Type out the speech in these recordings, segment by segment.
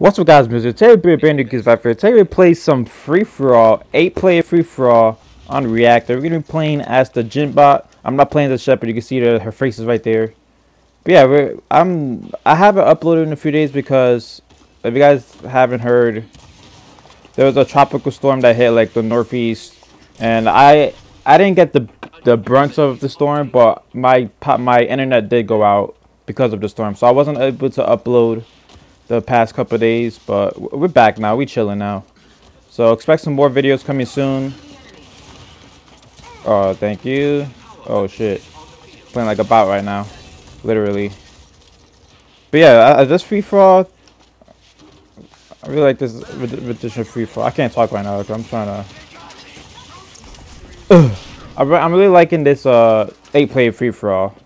What's up guys, Mr. Terry Beer Bandit gives back here. Today we play some free-for-all, 8-player free-for-all on Reactor. We're going to be playing as the Jinn-Bot. I'm not playing the Shepherd, you can see the, her face is right there. But yeah, I'm, I haven't uploaded in a few days because, if you guys haven't heard, there was a tropical storm that hit like the northeast. And I I didn't get the the brunt of the storm, but my my internet did go out because of the storm. So I wasn't able to upload the past couple days, but we're back now. We chilling now. So expect some more videos coming soon. Oh, thank you. Oh shit, playing like a bot right now, literally. But yeah, this free for all. I really like this edition free for. All. I can't talk right now. I'm trying to. I'm really liking this uh eight player free for all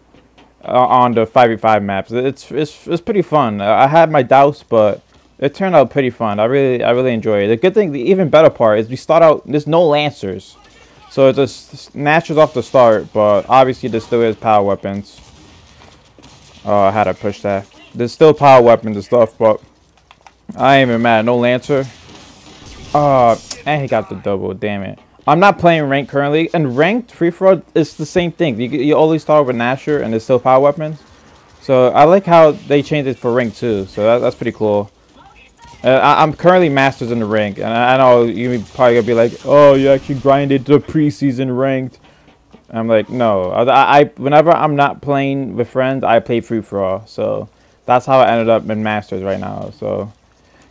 on the 5v5 maps. It's it's it's pretty fun. I had my doubts, but it turned out pretty fun. I really I really enjoy it. The good thing, the even better part is we start out. There's no lancers, so it just snatches off the start. But obviously there still is power weapons. Oh, I had to push that. There's still power weapons and stuff, but I ain't even mad. No lancer. Oh, and he got the double. Damn it. I'm not playing ranked currently, and ranked free for all is the same thing. You, you always start with Gnasher, and it's still power weapons. So I like how they changed it for rank too. So that, that's pretty cool. Uh, I, am currently masters in the rank, and I, I know you probably gonna be like, "Oh, you actually grinded the preseason ranked." I'm like, no. I, I whenever I'm not playing with friends, I play free for all. So that's how I ended up in masters right now. So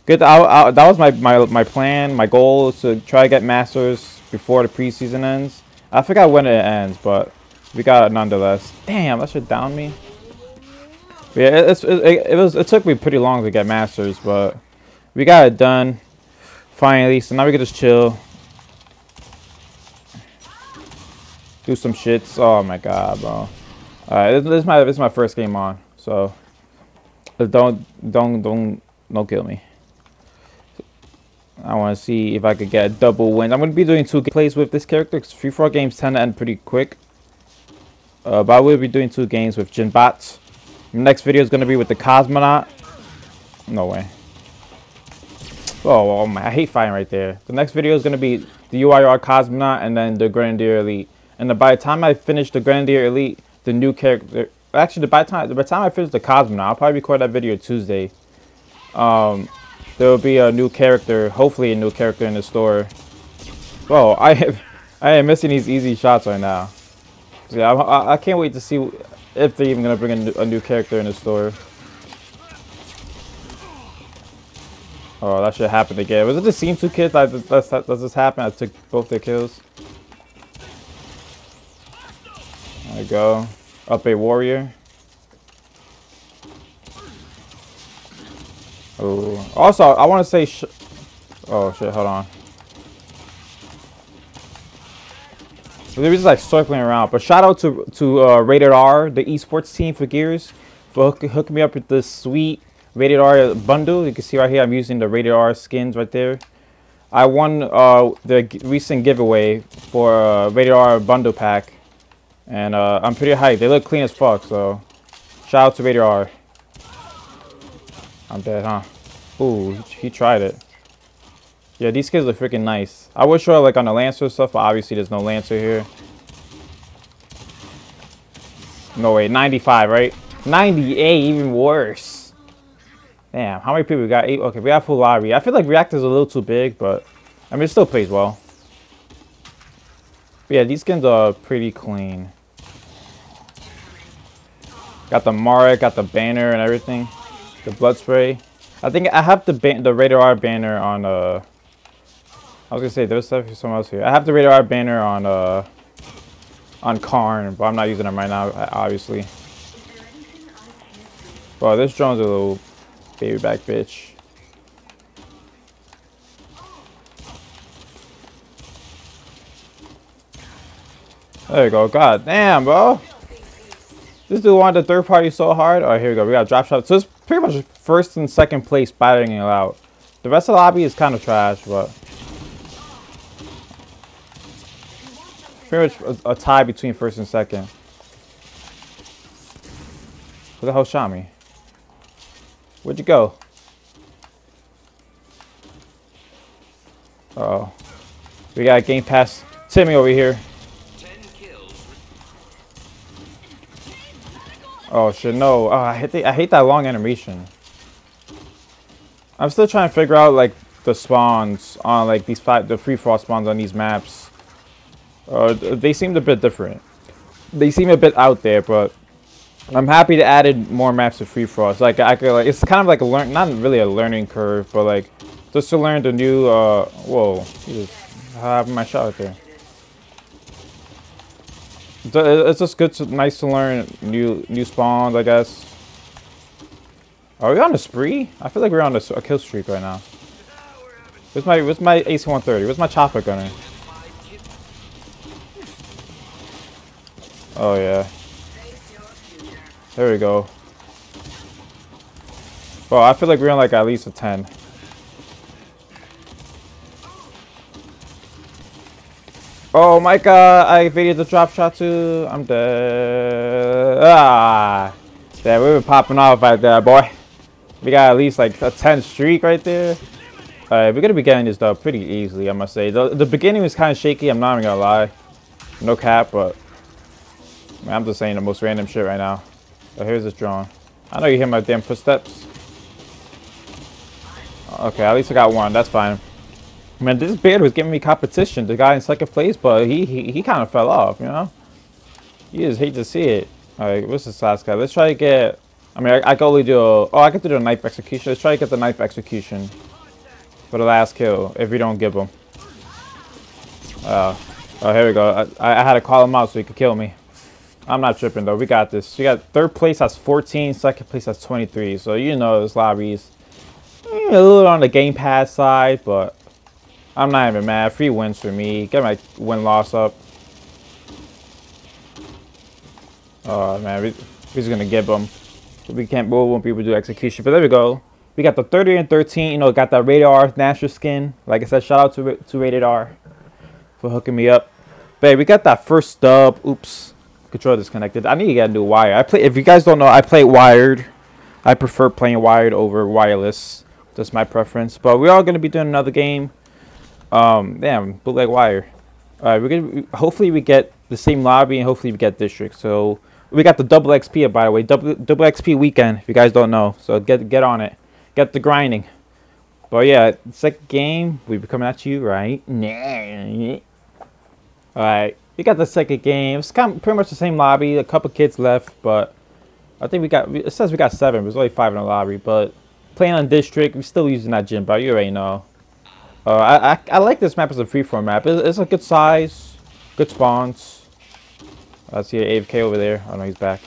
good. I, I, that was my, my my plan. My goal is to try to get masters before the preseason ends. I forgot when it ends, but we got it nonetheless. Damn, that should down me. But yeah, it, it, it, was it took me pretty long to get masters, but we got it done finally. So now we can just chill, do some shits. Oh my god, bro! Alright, this, this is my this is my first game on, so don't don't don't don't kill me. I want to see if I could get a double win. I'm going to be doing two plays with this character because free for games tend to end pretty quick. Uh, but I will be doing two games with Jinn-Bots. Next video is going to be with the Cosmonaut. No way. Oh, oh my, I hate fighting right there. The next video is going to be the UIR Cosmonaut and then the Grenadier Elite. And the, by the time I finish the Grenadier Elite, the new character... Actually, by the time, by the time I finish the Cosmonaut, I'll probably record that video Tuesday. Um, there will be a new character, hopefully a new character in the store. Well, I have, I am missing these easy shots right now. So yeah, I, I can't wait to see if they're even gonna bring a new, a new character in the store. Oh, that should happen again. Was it the same two kids that does, does this happen? I took both their kills. There we go. Up a warrior. Also, I want to say. oh shit! Hold on. They're just like circling around. But shout out to to uh, Rated R, the esports team for Gears, for hook, hooking me up with this sweet Rated R bundle. You can see right here, I'm using the Rated R skins right there. I won uh, the recent giveaway for a Rated R bundle pack, and uh, I'm pretty hyped. They look clean as fuck. So, shout out to Rated R. I'm dead, huh? Ooh, he tried it. Yeah, these kids look freaking nice. I wish sure like on the Lancer stuff, but obviously there's no Lancer here. No way, 95, right? 98, even worse. Damn, how many people we got? Eight. Okay, we got full lobby. I feel like Reactor's a little too big, but I mean, it still plays well. But yeah, these skins are pretty clean. Got the Marek, got the banner and everything. The blood spray. I think I have the the Rated R banner on uh I was gonna say there's stuff somewhere else here. I have the Rated R banner on uh on Karn, but I'm not using them right now, obviously. Well, this drone's a little baby back bitch. There you go. God damn, bro. This dude wanted the third party so hard. All right, here we go. We got drop shot. So it's pretty much first and second place battling it out. The rest of the lobby is kind of trash, but pretty much a, a tie between first and second. Who the hell shot me? Where'd you go? oh. We got Game Pass Timmy over here. Oh shit, no. Oh, I hate the, I hate that long animation. I'm still trying to figure out like the spawns on like these five the free all spawns on these maps. Uh, they seemed a bit different. They seem a bit out there, but I'm happy to added more maps to free frost. like I could like it's kind of like a learn not really a learning curve, but like just to learn the new uh whoa, I have my shot right there. It's just good, to, nice to learn new new spawns, I guess. Are we on a spree? I feel like we're on a, a kill streak right now. Where's my Where's my AC-130? Where's my chopper gunner? Oh yeah. There we go. Well, I feel like we're on like at least a 10. Oh my god, I evaded the drop shot too. I'm dead. Ah. Damn, we were popping off right there, boy. We got at least like a 10 streak right there. Alright, we're gonna be getting this dub pretty easily, I must say. The, the beginning was kind of shaky, I'm not even gonna lie. No cap, but man, I'm just saying the most random shit right now. Oh, here's this drone. I know you hear my damn footsteps. Okay, at least I got one. That's fine. Man, this beard was giving me competition. The guy in second place, but he he, he kind of fell off, you know? You just hate to see it. Alright, what's this last guy? Let's try to get... I mean, I, I can only do a... Oh, I can do the knife execution. Let's try to get the knife execution for the last kill, if we don't give him. Uh, oh, here we go. I, I had to call him out so he could kill me. I'm not tripping, though. We got this. We got third place has 14, second place has 23. So, you know, this lobby's a little on the Game Pass side, but I'm not even mad. Free wins for me. Get my win-loss up. Oh, man. We, just going to give them. We can't, we won't be able to do execution. But there we go. We got the 30 and 13. You know, got that Rated R Gnasher skin. Like I said, shout out to, to Rated R for hooking me up. But we got that first dub. Oops. Controller disconnected. I need to get a new wire. I play. If you guys don't know, I play wired. I prefer playing wired over wireless. That's my preference. But we're all going to be doing another game. Um, damn, bootleg wire. All right, we're gonna. Hopefully, we get the same lobby, and hopefully, we get district. So we got the double XP, by the way, double double XP weekend. If you guys don't know, so get get on it, get the grinding. But yeah, second game, we be coming at you right. All right, we got the second game. It's kind of pretty much the same lobby. A couple kids left, but I think we got. It says we got seven. There's only five in the lobby, but playing on district, we're still using that gym, but you already know. Uh, I, I, I like this map as a freeform map. It's, it's a good size, good spawns. I see an AFK over there. Oh no, he's back.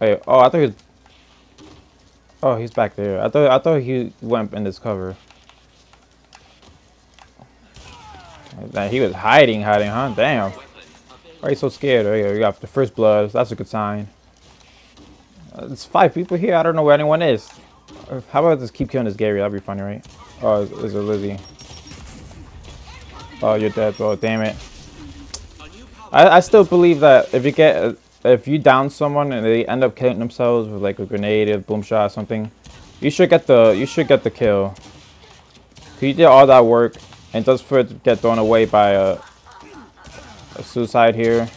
Hey, oh, I thought he. Oh, he's back there. I thought I thought he went in this cover. he was hiding, hiding, huh? Damn. Why are you so scared? Oh, you got the first blood. That's a good sign. Uh, there's five people here. I don't know where anyone is. Uh, how about just keep killing this Gary? That'd be funny, right? Oh, is it Lizzie? Oh, you're dead, bro. Damn it. I, I still believe that if you get if you down someone and they end up killing themselves with like a grenade, a boom shot, or something, you should get the you should get the kill. You did all that work, and just for it to get thrown away by a, a suicide here.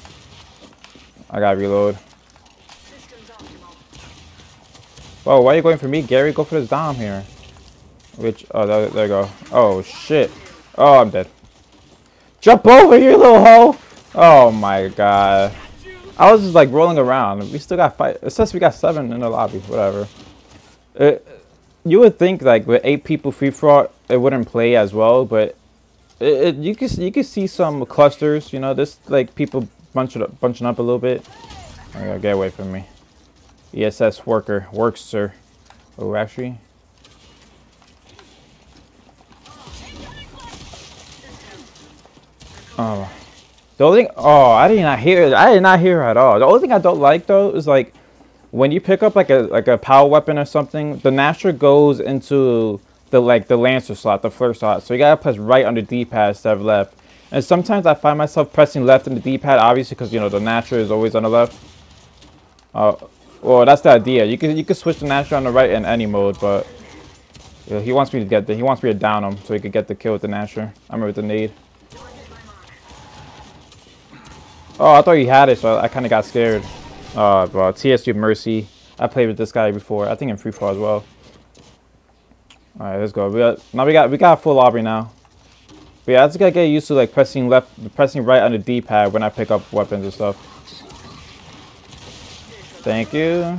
I gotta reload. Whoa, why are you going for me, Gary? Go for this Dom here. Which, oh, there, there you go. Oh, shit. Oh, I'm dead. Jump over, you little hoe! Oh my god. I was just like rolling around. We still got five. It says we got seven in the lobby. Whatever. It, you would think like with eight people free for all, it wouldn't play as well, but it, it, you can you can see some clusters. You know, this like people bunching up, bunching up a little bit. Oh, get away from me. ESS worker works, sir. Oh, actually, Oh. The only thing, oh, I did not hear, I did not hear at all. The only thing I don't like though is like when you pick up like a like a power weapon or something, the Gnasher goes into the like the Lancer slot, the first slot. So you gotta press right on the D-pad instead of left. And sometimes I find myself pressing left on the D-pad, obviously because you know the Gnasher is always on the left. Uh, well, that's the idea. You can you can switch the Gnasher on the right in any mode, but he wants me to get the, he wants me to down him so he could get the kill with the Gnasher. I remember the nade. Oh, I thought he had it, so I, kind of got scared. Uh, bro, TSG Mercy. I played with this guy before. I think in free fall as well. All right, let's go. We got now we got we got full lobby now. But yeah, I just gotta get used to like pressing left, pressing right on the D-pad when I pick up weapons and stuff. Thank you.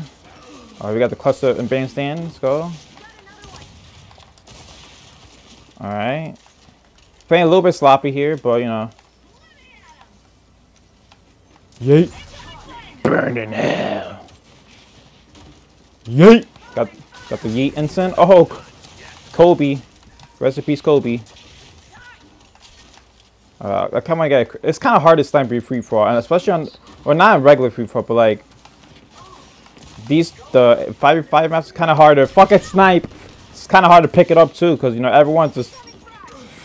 All right, we got the cluster and bandstand. Let's go. All right. Playing a little bit sloppy here, but you know. Yeet. Burn in hell. Yeet. Got got the yeet incense. Oh, Kobe. Recipes Kobe. Uh, I kind of get. It's kind of hard to snipe free for all, and especially on, or not regular free for all, but like these the five five maps is kind of hard to fucking snipe. It's kind of hard to pick it up too, because you know everyone's just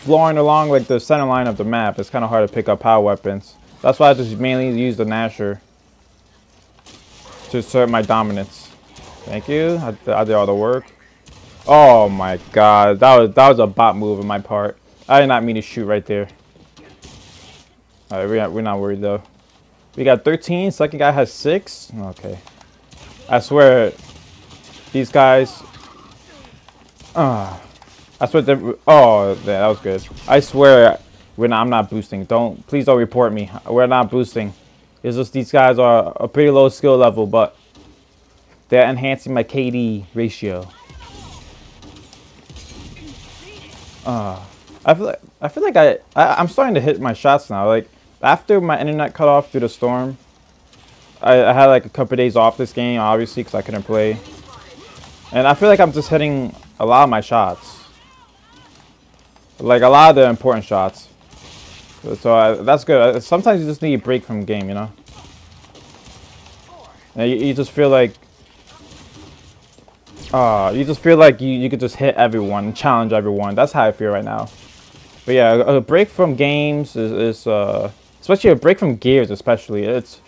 flooring along like the center line of the map. It's kind of hard to pick up power weapons. That's why I just mainly use the Gnasher to assert my dominance. Thank you. I, I did all the work. Oh my god, that was that was a bot move on my part. I did not mean to shoot right there. Alright, we're not, we're not worried though. We got 13. Second guy has six. Okay. I swear, these guys. Ah, uh, I swear. Oh, yeah, that was good. I swear, we're not, I'm not boosting. Don't please don't report me. We're not boosting. It's just these guys are a pretty low skill level, but they're enhancing my KD ratio. Uh, I feel like I feel like I, I I'm starting to hit my shots now. Like after my internet cut off through the storm, I, I had like a couple of days off this game, obviously, because I couldn't play. And I feel like I'm just hitting a lot of my shots. Like a lot of the important shots. So I, that's good. Sometimes you just need a break from game, you know? And you, you just feel like... Uh, you just feel like you, you could just hit everyone, challenge everyone. That's how I feel right now. But yeah, a, a break from games is, is uh, especially a break from gears especially. It's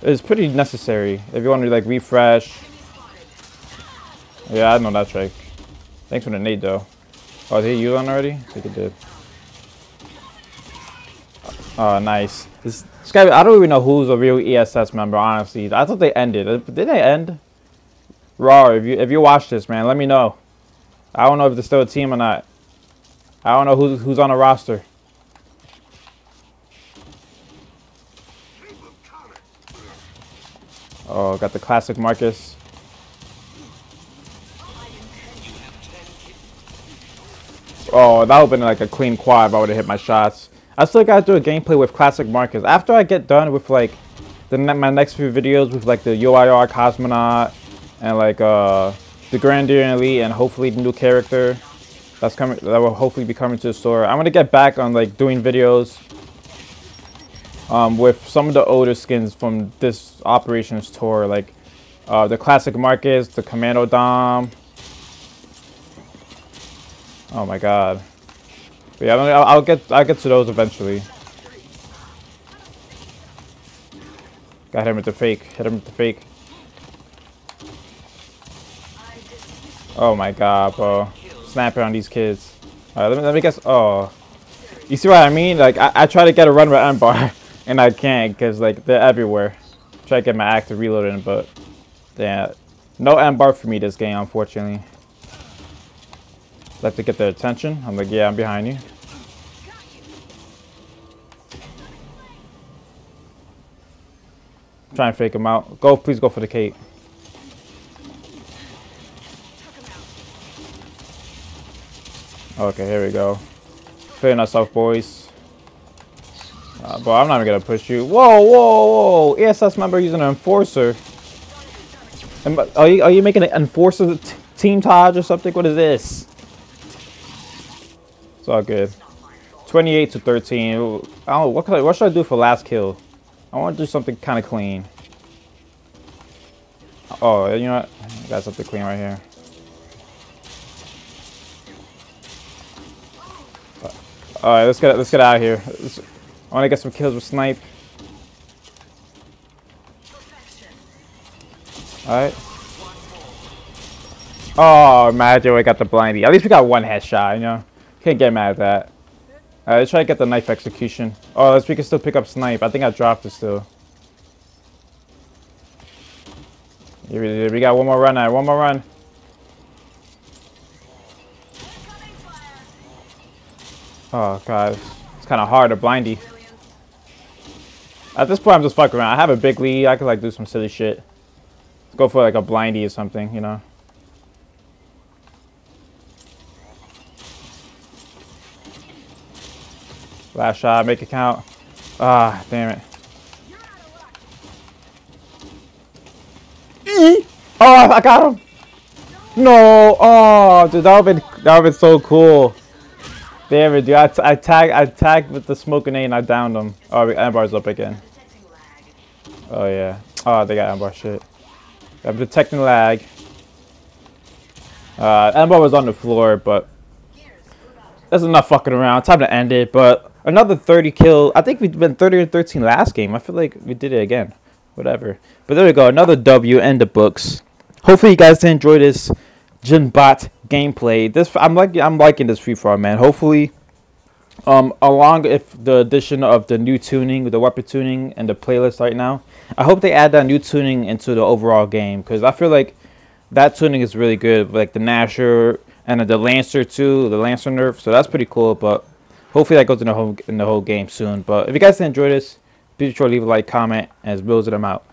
it's pretty necessary if you want to like refresh. Yeah, I know that trick. Thanks for the nade though. Oh, did he use one already? I think he did. Oh, nice. This, I don't even know who's a real ESS member, honestly. I thought they ended. Did they end? Raw, if you if you watch this, man, let me know. I don't know if there's still a team or not. I don't know who's who's on the roster. Oh, got the classic Marcus. Oh, that would have been like a clean quad if I would have hit my shots. I still gotta do a gameplay with classic Marcus. After I get done with like the my next few videos with like the UIR Cosmonaut and like uh the Grenadier Elite and hopefully the new character that's coming that will hopefully be coming to the store. I'm gonna get back on like doing videos um, with some of the older skins from this operations tour, like uh, the classic Marcus, the Commando Dom. Oh my god. But yeah, I'll, I'll get I'll get to those eventually. Got him with the fake. Hit him with the fake. Oh my god, bro. Snapping on these kids. Alright, let me let me guess. Oh. You see what I mean? Like I, I try to get a run with Embar. And I can't because like they're everywhere. Try to get my active reloading, but yeah, no Embar for me this game, unfortunately. Like to get their attention. I'm like, yeah, I'm behind you. Try and fake him out. Go, please go for the cape. Okay, here we go. Clearing off, boys. Uh, but I'm not even gonna push you. Whoa, whoa, whoa! ESS member using an enforcer. Are you are you making an enforcer team Taj or something? What is this? It's all good. 28 to 13. I don't what, I, what should I do for last kill? I want to do something kind of clean. Oh, you know what? I got something clean right here. All right, let's get let's get out of here. Let's, I want to get some kills with snipe. Alright. Oh, imagine we got the blindy. At least we got one headshot, you know? Can't get mad at that. Alright, let's try to get the knife execution. Oh, let's we can still pick up snipe. I think I dropped it still. We got one more run at one more run. Oh god, it's kind of hard to blindy. At this point, I'm just fucking around. I have a big lead. I could like do some silly shit. Let's go for like a blindy or something, you know. Last shot, make it count. Ah, damn it. Oh, I got him. No. Oh, dude, that would been that would been so cool. Damn it, dude. I, I tag I tagged with the smoke grenade and I downed him. Oh, Embar's up again. Oh yeah. Oh, they got Embar shit. I'm detecting lag. Uh, Embar was on the floor, but that's enough fucking around. Time to end it. But another 30 kill. I think we've been 30 or 13 last game. I feel like we did it again. Whatever. But there we go. Another W. End the books hopefully you guys enjoy this Jinn-Bot gameplay. This I'm like I'm liking this free for man. Hopefully, um, along if the addition of the new tuning, the weapon tuning, and the playlist right now, I hope they add that new tuning into the overall game because I feel like that tuning is really good, like the Gnasher and the Lancer too, the Lancer nerf. So that's pretty cool. But hopefully that goes in the whole in the whole game soon. But if you guys enjoy this, be sure to leave a like, comment, as Bills them out.